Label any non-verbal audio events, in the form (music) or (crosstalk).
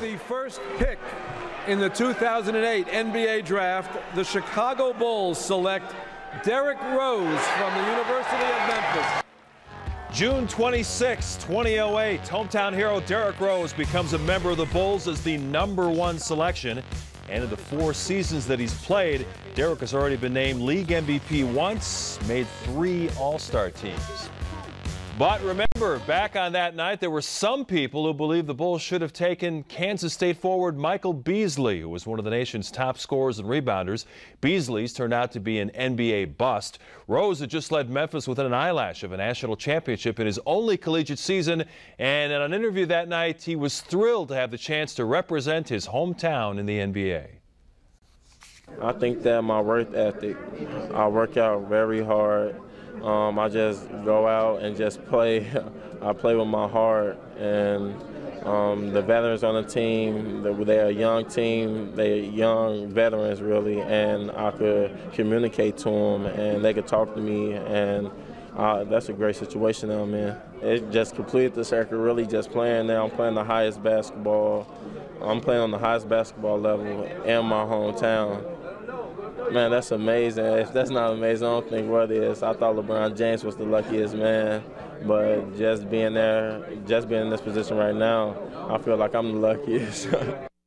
The first pick in the 2008 NBA draft, the Chicago Bulls select Derrick Rose from the University of Memphis. June 26, 2008, hometown hero Derrick Rose becomes a member of the Bulls as the number one selection. And in the four seasons that he's played, Derrick has already been named league MVP once, made three All-Star teams. But remember, back on that night, there were some people who believed the Bulls should have taken Kansas State forward Michael Beasley, who was one of the nation's top scorers and rebounders. Beasley's turned out to be an NBA bust. Rose had just led Memphis within an eyelash of a national championship in his only collegiate season, and in an interview that night, he was thrilled to have the chance to represent his hometown in the NBA. I think that my work ethic, I work out very hard um, I just go out and just play. (laughs) I play with my heart, and um, the veterans on the team, they're a young team. They're young veterans, really, and I could communicate to them, and they could talk to me, and uh, that's a great situation I'm in. It just completed the circle, really just playing now. I'm playing the highest basketball. I'm playing on the highest basketball level in my hometown. Man, that's amazing. If that's not amazing, I don't think what is. I thought LeBron James was the luckiest man, but just being there, just being in this position right now, I feel like I'm the luckiest. (laughs)